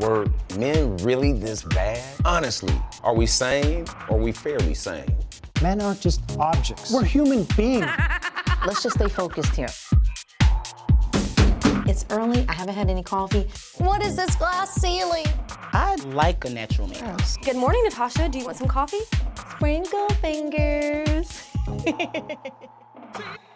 Were men really this bad? Honestly, are we sane or are we fairly sane? Men aren't just objects. We're human beings. Let's just stay focused here. It's early. I haven't had any coffee. What is this glass ceiling? I like a natural man. Good morning, Natasha. Do you want some coffee? Sprinkle fingers.